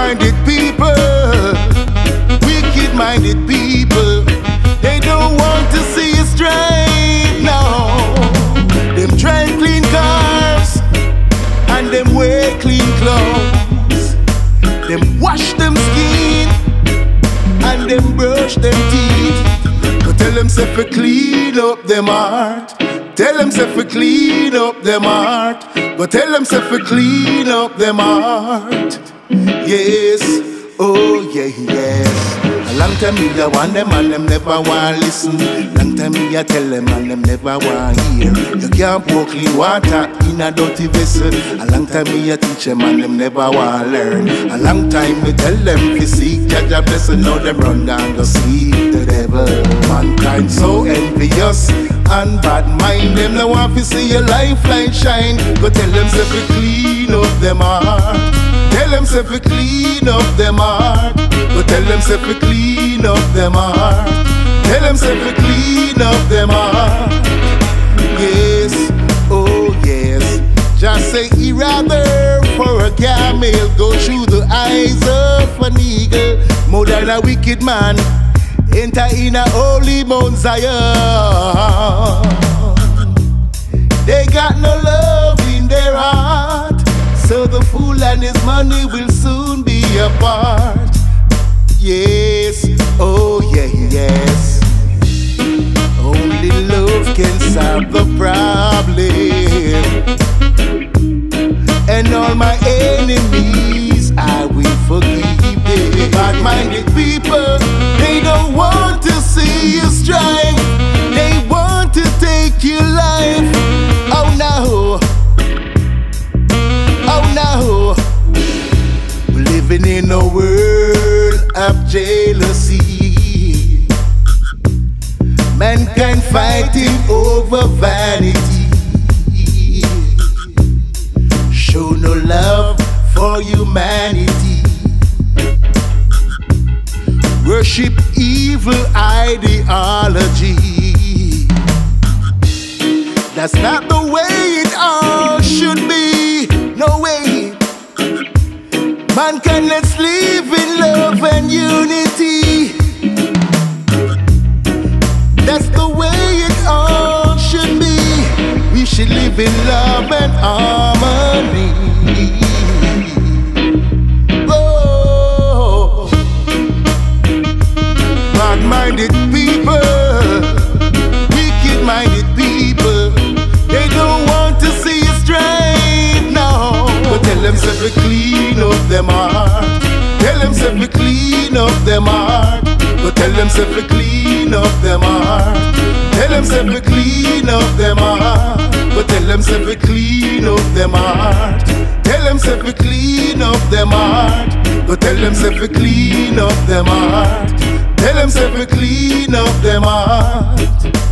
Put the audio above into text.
Bad-minded people, wicked-minded people, they don't want to see you straight. No, them try clean cars and them wear clean clothes. Them wash them skin and them brush them teeth. But tell them say for clean up them heart. Tell them say for clean up them heart. But tell them say for clean up them heart. Yes, oh yeah, yes. A long time me a want them and them never want listen. Long time me a tell them and them never want hear. You can't pour clean water in a dirty vessel. A long time me a teach them and them never want learn. A long time me tell them to seek Jah Jah blessing. Now them run down to seek the devil. Mankind so envious and bad mind. Them no want to see your lifeline shine. Go tell them fi clean up them heart. Tell them say fi clean up them heart. Go tell them say fi clean up them heart. Tell them say fi clean up them heart. Yes, oh yes. Just say he rather for a camel go through the eyes of an eagle more than a wicked man enter in a holy Mount Zion. Money will soon be apart. Yes, oh yeah, yes. Only love can solve the problem. Jealousy. Mankind fighting over vanity. Show no love for humanity. Worship evil ideology. That's not the way it all should be. No way. Mankind, let's in love and harmony. Oh, bad-minded people, wicked-minded people, they don't want to see you straight. No, but tell them we clean up them heart. Tell them we clean up them heart. But tell them we clean up them heart. Tell them we clean them say we clean up them heart. Tell them say we clean up them heart. But tell them say we clean up them heart. Tell them say we clean up them heart.